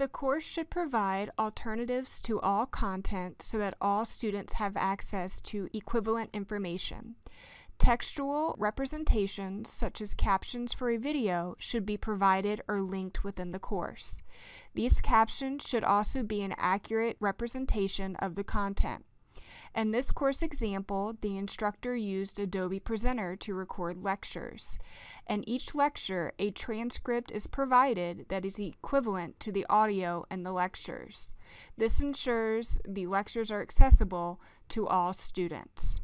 The course should provide alternatives to all content so that all students have access to equivalent information. Textual representations, such as captions for a video, should be provided or linked within the course. These captions should also be an accurate representation of the content. In this course example, the instructor used Adobe Presenter to record lectures. In each lecture, a transcript is provided that is equivalent to the audio in the lectures. This ensures the lectures are accessible to all students.